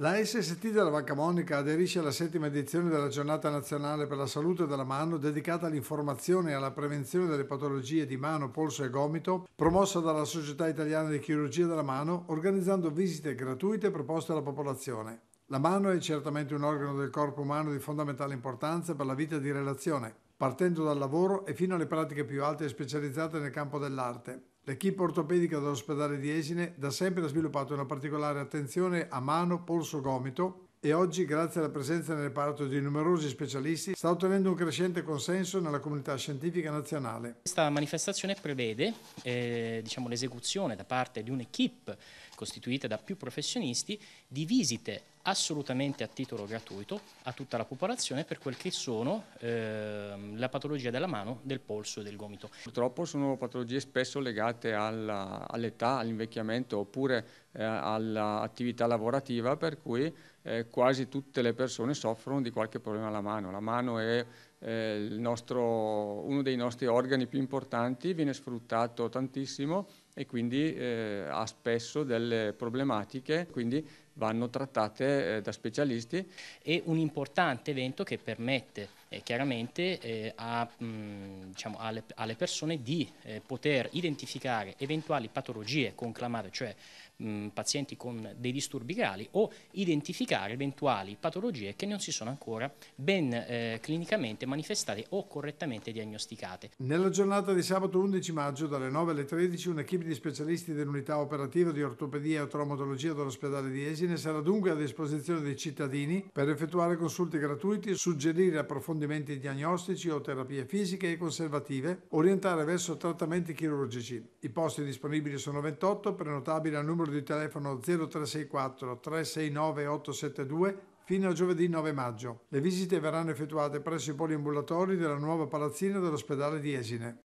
La SST della Banca Monica aderisce alla settima edizione della Giornata Nazionale per la Salute della Mano dedicata all'informazione e alla prevenzione delle patologie di mano, polso e gomito, promossa dalla Società Italiana di Chirurgia della Mano, organizzando visite gratuite proposte alla popolazione. La mano è certamente un organo del corpo umano di fondamentale importanza per la vita di relazione, partendo dal lavoro e fino alle pratiche più alte e specializzate nel campo dell'arte. L'equipe ortopedica dell'ospedale di Esine da sempre ha sviluppato una particolare attenzione a mano, polso, gomito e oggi, grazie alla presenza nel reparto di numerosi specialisti, sta ottenendo un crescente consenso nella comunità scientifica nazionale. Questa manifestazione prevede eh, diciamo, l'esecuzione da parte di un'equipe costituita da più professionisti di visite assolutamente a titolo gratuito a tutta la popolazione per quel che sono eh, la patologia della mano, del polso e del gomito. Purtroppo sono patologie spesso legate all'età, all'invecchiamento oppure eh, all'attività lavorativa per cui eh, quasi tutte le persone soffrono di qualche problema alla mano. La mano è eh, nostro, uno dei nostri organi più importanti, viene sfruttato tantissimo e quindi eh, ha spesso delle problematiche, quindi vanno trattate eh, da specialisti. È un importante evento che permette eh, chiaramente eh, a, mh, diciamo, alle, alle, persone di eh, poter identificare eventuali patologie conclamate, cioè mh, pazienti con dei disturbi grali o identificare eventuali patologie che non si sono ancora ben eh, clinicamente manifestate o correttamente diagnosticate. Nella giornata di sabato 11 maggio dalle 9 alle 13 un'equipe di specialisti dell'unità operativa di ortopedia e traumatologia dell'ospedale di Esine sarà dunque a disposizione dei cittadini per effettuare consulti gratuiti, suggerire approfondimenti diagnostici o terapie fisiche e conservative, orientare verso trattamenti chirurgici. I posti disponibili sono 28, prenotabili al numero di telefono 0364 369 872 fino a giovedì 9 maggio. Le visite verranno effettuate presso i poliambulatori della nuova palazzina dell'ospedale di Esine.